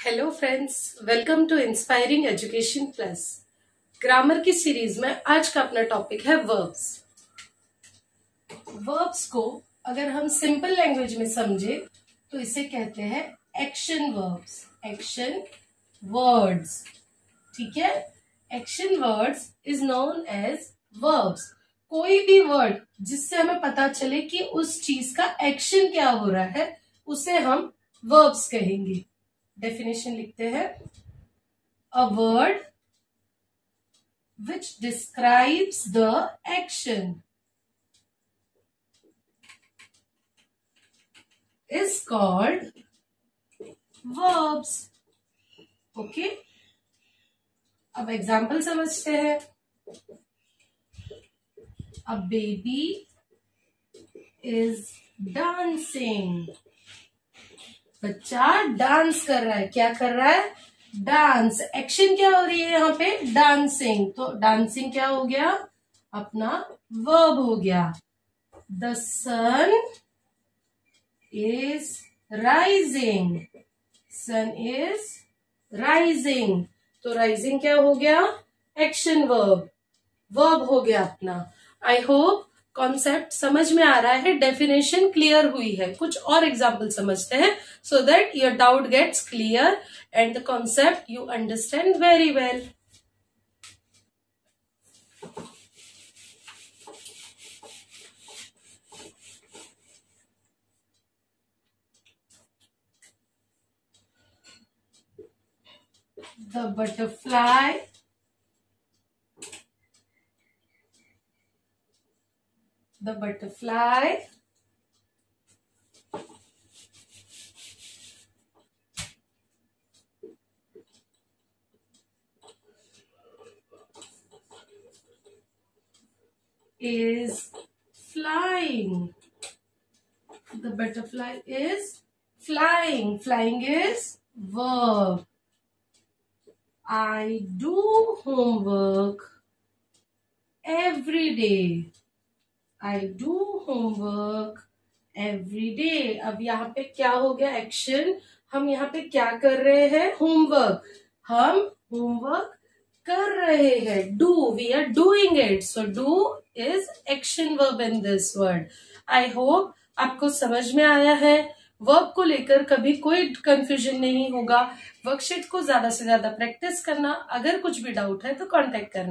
Hello friends welcome to inspiring education plus grammar की series में आज का अपना टॉपिक है वर्ब्स वर्ब्स को अगर हम सिंपल लैंग्वेज में समझे तो इसे कहते हैं एक्शन वर्ब्स एक्शन वर्ड्स ठीक है? Action words is known as verbs कोई भी वर्ड जिससे हमें पता चले कि उस चीज़ का एक्शन क्या हो रहा है, उसे हम वर्ब्स कहेंगे। डेफिनेशन लिखते हैं। A word which describes the action is called verbs okay अब एग्ज़ाम्पल समझते हैं। A baby is dancing. बच्चा डांस कर रहा है। क्या कर रहा है? डांस एक्शन क्या हो रही है यहाँ पे? डांसिंग तो डांसिंग क्या हो गया? अपना वर्ब हो गया। The sun is rising sun is rising तो राइजिंग क्या हो गया? एक्शन वर्ब वर्ब हो गया अपना। आई होप कॉन्सेप्ट समझ में आ रहा है डेफिनेशन क्लियर हुई है। कुछ और एग्ज़ाम्पल समझते हैं so that your doubt gets clear and the concept you understand very well the butterfly the butterfly. Is flying. The butterfly is flying. Flying is verb. I do homework every day I do homework every day अब यहाँ पे क्या हो गया? Action हम यहाँ पे क्या कर रहे हैं? होमवर्क हम होमवर्क कर रहे हैं। Do we are doing it so do is action verb in this word I hope आपको समझ में आया है। वर्ब को लेकर कभी कोई कंफ्यूजन नहीं होगा। वर्कशीट को ज़्यादा से ज़्यादा प्रैक्टिस करना। अगर कुछ भी डाउट है तो कांटेक्ट करना।